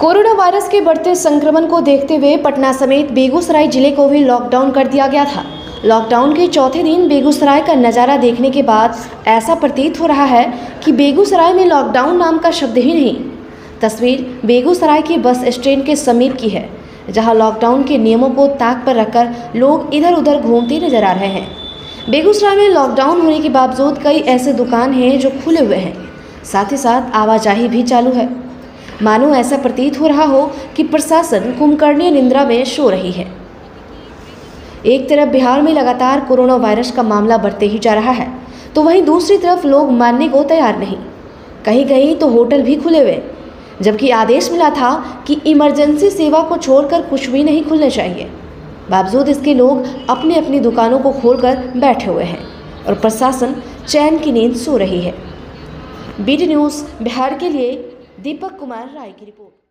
Corona virus के बढ़ते संक्रमण को देखते हुए पटना समेत बेगूसराय ज़िले को भी लॉकडाउन कर दिया गया था। लॉकडाउन के चौथे दिन बेगूसराय का नज़ारा देखने के बाद ऐसा प्रतीत हो रहा है कि बेगूसराय में लॉकडाउन नाम का शब्द ही नहीं। तस्वीर बेगूसराय के बस स्टैंड के समीप की है, जहाँ लॉकडाउन के नियमों को ताक पर रखकर लोग इधर उधर घूमते नज़र आ रहे हैं। बेगूसराय में लॉकडाउन होने के बावजूद कई ऐसे दुकान हैं जो खुले हुए हैं। साथ ही साथ आवाजाही भी चालू है। मानो ऐसा प्रतीत हो रहा हो कि प्रशासन कुंभकर्णीय निंद्रा में सो रही है। एक तरफ़ बिहार में लगातार कोरोना वायरस का मामला बढ़ते ही जा रहा है तो वहीं दूसरी तरफ़ लोग मानने को तैयार नहीं। कहीं कहीं तो होटल भी खुले हुए, जबकि आदेश मिला था कि इमरजेंसी सेवा को छोड़कर कुछ भी नहीं खुलने चाहिए। बावजूद इसके लोग अपनी अपनी दुकानों को खोलकर बैठे हुए हैं और प्रशासन चैन की नींद सो रही है। बीडी न्यूज़, बिहार के लिए दीपक कुमार राय की रिपोर्ट